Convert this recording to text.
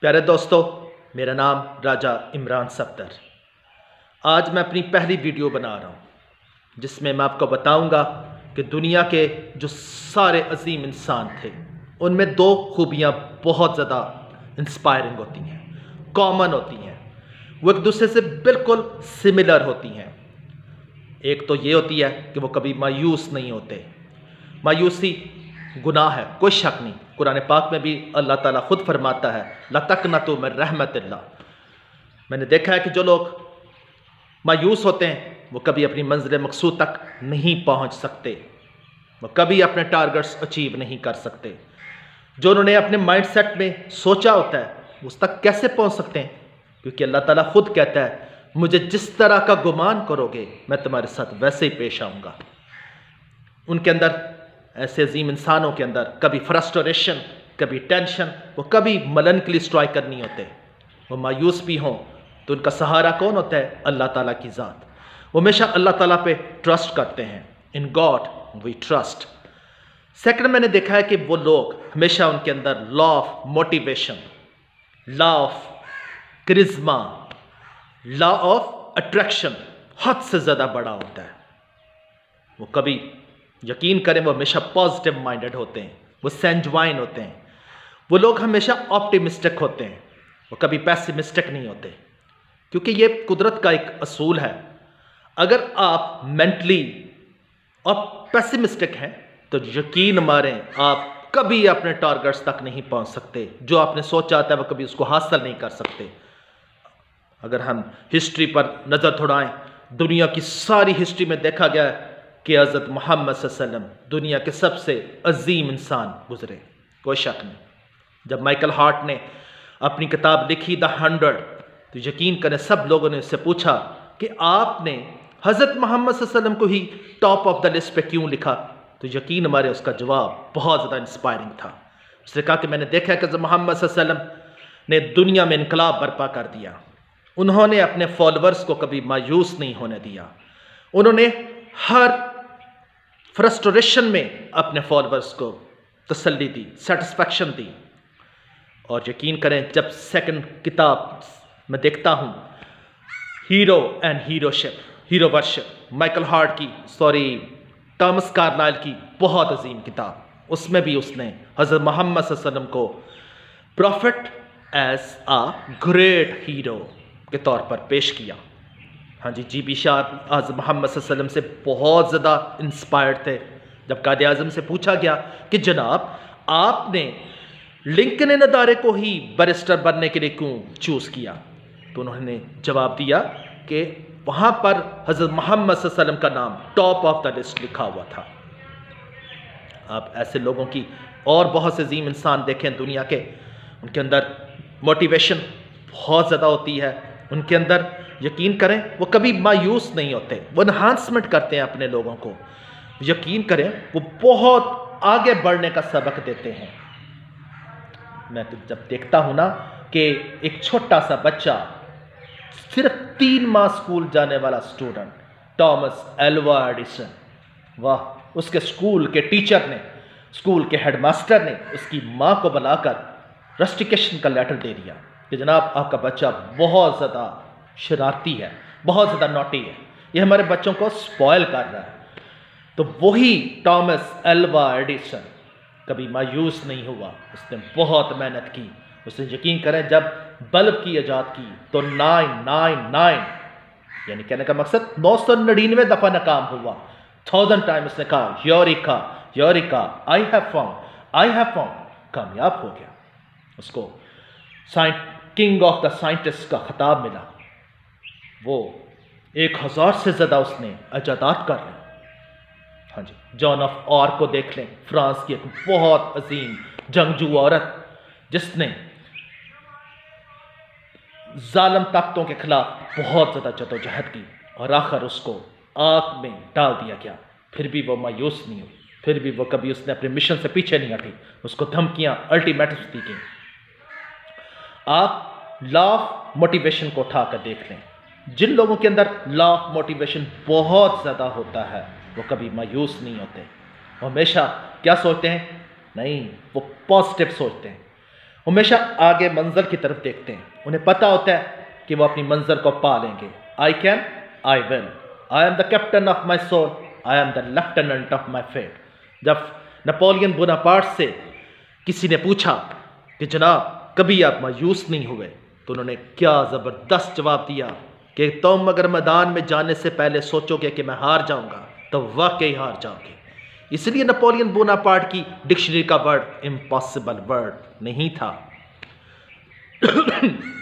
پیارے دوستو، میرا نام راجہ عمران صفدر۔ آج میں اپنی پہلی ویڈیو بنا رہا ہوں، جس میں میں آپ کو بتاؤں گا کہ دنیا کے جو سارے عظیم انسان تھے، ان میں دو خوبیاں بہت زیادہ انسپائرنگ ہوتی ہیں کامن ہوتی ہیں۔ وہ ایک دوسرے سے بالکل سملر ہوتی ہیں۔ ایک تو یہ ہوتی ہے کہ وہ کبھی مایوس نہیں ہوتے۔ مایوسی گناہ ہے، کوئی شک نہیں۔ قرآن پاک میں بھی اللہ تعالیٰ خود فرماتا ہے لَتَقْنَتُ مِن رحمت اللہ۔ میں نے دیکھا ہے کہ جو لوگ مایوس ہوتے ہیں، وہ کبھی اپنی منزل مقصود تک نہیں پہنچ سکتے۔ وہ کبھی اپنے ٹارگٹس اچیو نہیں کر سکتے۔ جو انہوں نے اپنے مائنڈ سیٹ میں سوچا ہوتا ہے اس تک کیسے پہنچ سکتے ہیں؟ کیونکہ اللہ تعالیٰ خود کہتا ہے، مجھے جس طرح کا گمان کرو گے، میں تمہارے ساتھ ویسے ہی پیش آؤں گا۔ ان کے اندر ایسے عظیم انسانوں کے اندر کبھی فرسٹریشن کبھی ٹینشن وہ کبھی ملنکلی اسٹرائک کرنی ہوتے وہ مایوس بھی ہوں تو ان کا سہارا کون ہوتا ہے؟ اللہ تعالیٰ کی ذات۔ وہ ہمیشہ اللہ تعالیٰ پہ ٹرسٹ کرتے ہیں۔ In God we trust second میں نے دیکھا ہے کہ وہ لوگ ہمیشہ ان کے اندر law of motivation law of charisma law of attraction حد سے زیادہ بڑا ہوتا ہے۔ وہ کبھی یقین کریں وہ ہمیشہ پازیٹیو مائنڈڈ ہوتے ہیں، وہ سینجوائن ہوتے ہیں۔ وہ لوگ ہمیشہ آپٹیمسٹک ہوتے ہیں، وہ کبھی پیسیمسٹک نہیں ہوتے۔ کیونکہ یہ قدرت کا ایک اصول ہے۔ اگر آپ مینٹلی اور پیسیمسٹک ہیں، تو یقین ماریں، آپ کبھی اپنے ٹارگٹس تک نہیں پہنچ سکتے۔ جو آپ نے سوچا تھا، وہ کبھی اس کو حاصل نہیں کر سکتے۔ اگر ہم ہسٹری پر نظر تھوڑائیں دنیا کی ساری ہسٹری میں دیکھا گیا ہے کہ حضرت محمد صلی اللہ علیہ وسلم دنیا کے سب سے عظیم انسان گزرے، کوئی شک نہیں۔ جب مائیکل ہارٹ نے اپنی کتاب لکھی دا ہنڈرڈ تو یقین کریں سب لوگوں نے اس سے پوچھا کہ آپ نے حضرت محمد صلی اللہ علیہ وسلم کو ہی ٹاپ آف دا لسٹ پہ کیوں لکھا؟ تو یقین ہمارے اس کا جواب بہت زیادہ انسپائرنگ تھا۔ اس نے کہا کہ میں نے دیکھا کہ حضرت محمد صلی اللہ علیہ وسلم نے دنیا میں انقلاب برپا کر دیا۔ انہوں نے اپنے فالورز کو کبھی مایوس نہیں ہونے دیا۔ انہوں نے ہر فرسٹریشن میں اپنے فالورز کو تسلی دی سیٹسفیکشن دی۔ اور یقین کریں، جب سیکنڈ کتاب میں دیکھتا ہوں hero and hero ship hero worship Michael Hart کی سوری ٹامس کارلائل کی بہت عظیم کتاب۔ اس میں بھی اس نے حضرت محمد صلی اللہ علیہ وسلم کو prophet as a great hero کے طور پر پیش کیا۔ ہاں جی جی بی شاہ اعظم محمد صلی اللہ علیہ وسلم سے بہت زیادہ انسپائرڈ تھے۔ جب قائد اعظم سے پوچھا گیا کہ جناب، آپ نے لنکن ندارے کو ہی بیرسٹر بننے کے لیے کیوں چوز کیا؟ تو انہوں نے جواب دیا کہ وہاں پر حضرت محمد صلی اللہ علیہ وسلم کا نام ٹاپ آف دا لسٹ لکھا ہوا تھا۔ آپ ایسے لوگوں کی اور بہت سے عظیم انسان دیکھیں دنیا کے، ان کے اندر موٹیویشن بہت زیادہ ہوتی ہے۔ ان کے اندر یقین کریں، وہ کبھی مایوس نہیں ہوتے، وہ انہانسمنٹ کرتے ہیں اپنے لوگوں کو۔ یقین کریں، وہ بہت آگے بڑھنے کا سبق دیتے ہیں۔ میں تو جب دیکھتا ہوں نا کہ ایک چھوٹا سا بچہ صرف تین ماہ سکول جانے والا سٹوڈنٹ ٹامس ایلوا ایڈیسن واہ، اس کے سکول کے ٹیچر نے، سکول کے ہیڈ ماسٹر نے اس کی ماں کو بلا کر رسٹیکیشن کا لیٹر دے دیا کہ جناب آپ کا بچہ بہت زیادہ شرارتی ہے، بہت زیادہ نوٹی ہے۔ یہ ہمارے بچوں کو سپوائل کر رہا ہے۔ تو وہی ٹامس ایلوا ایڈیسن کبھی مایوس نہیں ہوا۔ اس نے بہت محنت کی۔ اس نے یقین کریں، جب بلب کی ایجاد کی تو نائن نائن نائن یعنی کہنے کا مقصد نو سو نڑینوے دفعہ ناکام ہوا۔ تھاؤزنڈ ٹائم اس نے کہا eureka eureka I have found I have found کامیاب ہو گیا۔ اس کو کنگ آف دا سائنٹسٹ کا خطاب ملا۔ وہ ایک ہزار سے زیادہ اس نے ایجادات کر لیں ہاں جی جان آف اور کو دیکھ لیں۔ فرانس کی ایک بہت عظیم جنگجو عورت، جس نے ظالم طاقتوں کے خلاف بہت زیادہ جدوجہد کی اور آخر اس کو آگ میں ڈال دیا گیا۔ پھر بھی وہ مایوس نہیں ہوئی۔ پھر بھی وہ کبھی اس نے اپنے مشن سے پیچھے نہیں ہٹی۔ اس کو دھمکیاں الٹیمیٹمس دی گئیں۔ آپ لا آف موٹیویشن کو اٹھا کر دیکھ لیں۔ جن لوگوں کے اندر لا آف موٹیویشن بہت زیادہ ہوتا ہے، وہ کبھی مایوس نہیں ہوتے۔ وہ ہمیشہ کیا سوچتے ہیں؟ نہیں، وہ پازیٹیو سوچتے ہیں۔ ہمیشہ آگے منظر کی طرف دیکھتے ہیں۔ انہیں پتہ ہوتا ہے کہ وہ اپنی منظر کو پا لیں گے۔ I can I will I am the captain of my soul I am the lieutenant of my fate جب نپولین بوناپارٹ سے کسی نے پوچھا کہ جناب، کبھی آپ مایوس نہیں ہوئے؟ تو انہوں نے کیا زبردست جواب دیا۔ کہ تم اگر میدان میں جانے سے پہلے سوچو گے کہ میں ہار جاؤں گا، تو واقعی ہار جاؤ گے۔ اس لیے نپولین بونا پارٹ کی ڈکشنری کا ورڈ امپاسبل ورڈ نہیں تھا۔